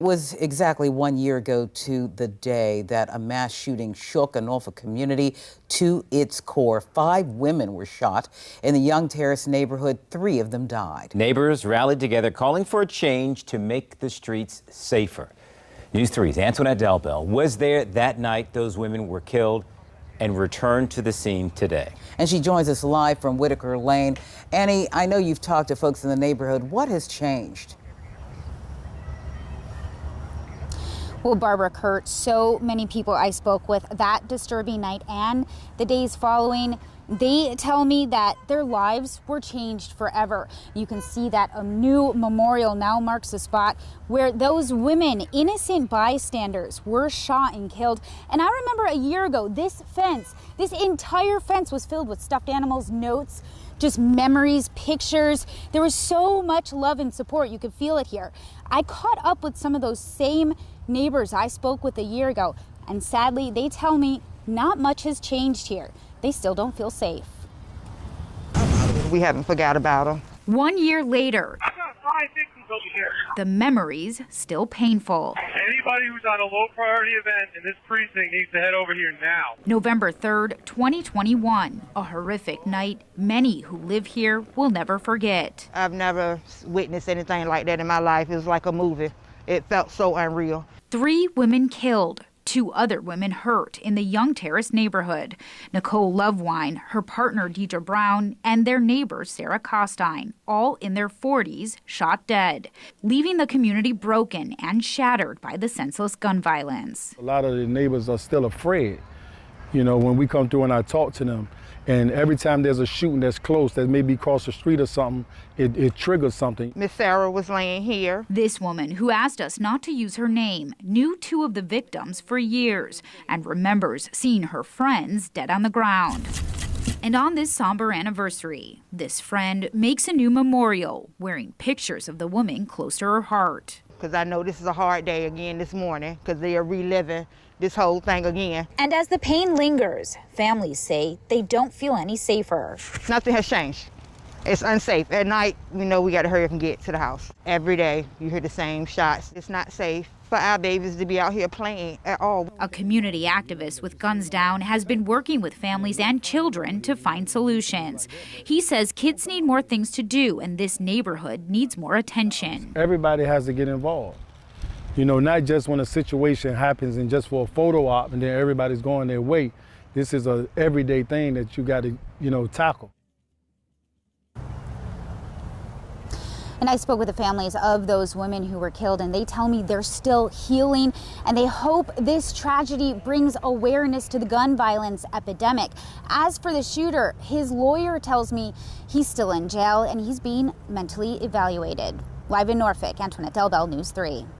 It was exactly one year ago to the day that a mass shooting shook a Norfolk community to its core. Five women were shot in the Young Terrace neighborhood. Three of them died. Neighbors rallied together calling for a change to make the streets safer. News 3's Antoinette Delbel was there that night those women were killed and returned to the scene today. And she joins us live from Whitaker Lane. Annie, I know you've talked to folks in the neighborhood. What has changed? Well, Barbara Kurt, so many people I spoke with that disturbing night and the days following, they tell me that their lives were changed forever. You can see that a new memorial now marks the spot where those women, innocent bystanders, were shot and killed. And I remember a year ago, this fence, this entire fence was filled with stuffed animals, notes, just memories, pictures. There was so much love and support. You could feel it here. I caught up with some of those same neighbors I spoke with a year ago, and sadly, they tell me not much has changed here. They still don't feel safe. We haven't forgot about them. One year later, the memories still painful. Anybody who's on a low priority event in this precinct needs to head over here now. November 3rd, 2021, a horrific night many who live here will never forget. I've never witnessed anything like that in my life. It was like a movie. It felt so unreal. Three women killed, two other women hurt in the Young Terrace neighborhood. Nicole Lovewine, her partner Deidre Brown, and their neighbor Sarah Costine, all in their 40s, shot dead, leaving the community broken and shattered by the senseless gun violence. A lot of the neighbors are still afraid. You know, when we come through and I talk to them, and every time there's a shooting that's close, that maybe across the street or something, it, it triggers something. Miss Sarah was laying here. This woman, who asked us not to use her name, knew two of the victims for years and remembers seeing her friends dead on the ground. And on this somber anniversary, this friend makes a new memorial wearing pictures of the woman close to her heart. Because I know this is a hard day again this morning because they are reliving this whole thing again. And as the pain lingers, families say they don't feel any safer. Nothing has changed. It's unsafe. At night, we know we got to hurry up and get to the house. Every day, you hear the same shots. It's not safe for our babies to be out here playing at all. A community activist with Guns Down has been working with families and children to find solutions. He says kids need more things to do, and this neighborhood needs more attention. Everybody has to get involved. You know, not just when a situation happens and just for a photo op and then everybody's going their way. This is a everyday thing that you got to, you know, tackle. And I spoke with the families of those women who were killed, and they tell me they're still healing, and they hope this tragedy brings awareness to the gun violence epidemic. As for the shooter, his lawyer tells me he's still in jail and he's being mentally evaluated. Live in Norfolk, Antoinette Delbel, News 3.